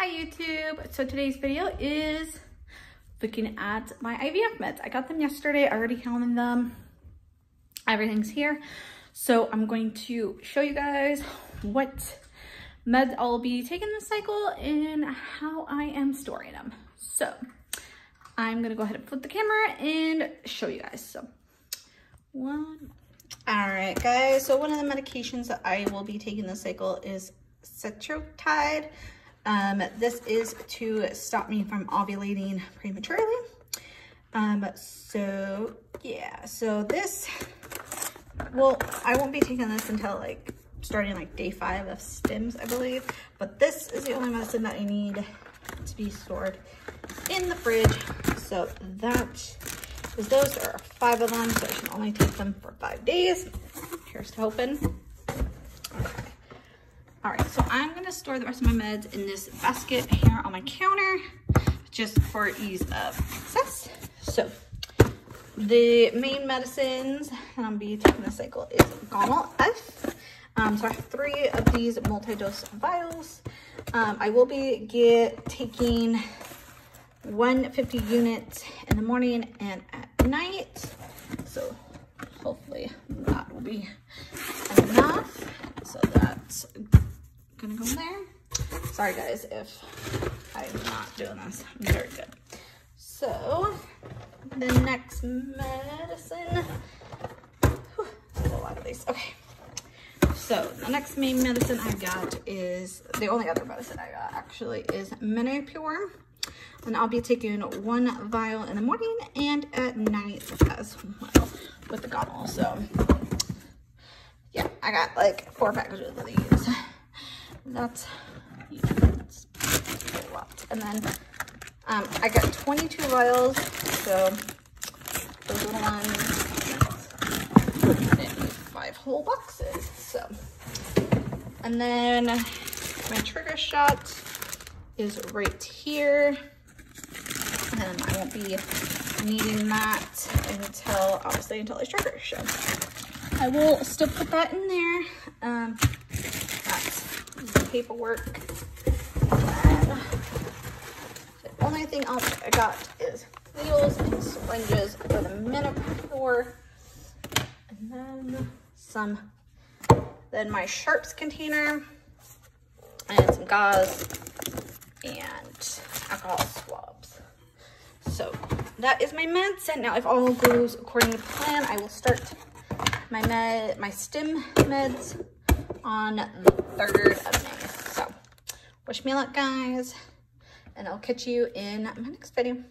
Hi YouTube. So today's video is looking at my IVF meds. I got them yesterday. I already counted them. Everything's here. So I'm going to show you guys what meds I'll be taking this cycle and how I am storing them. So I'm gonna go ahead and flip the camera and show you guys. So one. All right, guys. So one of the medications that I will be taking this cycle is Cetrotide. Um, this is to stop me from ovulating prematurely. Um, so yeah, so this, well, I won't be taking this until like starting like day five of stims, I believe. But this is the only medicine that I need to be stored in the fridge. So that is those. There are five of them, so I can only take them for five days. Here's to hoping. All right, so I'm gonna store the rest of my meds in this basket here on my counter, just for ease of access. So the main medicines that I'm be taking this cycle is Gonal F. Um, so I have three of these multi-dose vials. Um, I will be get taking 150 units in the morning and at night. So hopefully that will be there. Sorry guys if I'm not doing this. I'm very good. So the next medicine, whew, a lot of these. Okay. So the next main medicine I got is, the only other medicine I got actually is Menopur. And I'll be taking one vial in the morning and at night as well with the Gonal. So yeah, I got like four packages of these that's, yeah, that's a lot. And then um, I got 22 vials, so those little ones, five whole boxes. So, and then my trigger shot is right here. And I won't be needing that until, obviously, until I trigger. So I will still put that in there. Um, paperwork. The only thing else I got is needles and syringes for the Menopur. And then some, then my sharps container and some gauze and alcohol swabs. So that is my meds. And now if all goes according to plan, I will start my med, my stim meds on the 3rd of May. Wish me luck, guys, and I'll catch you in my next video.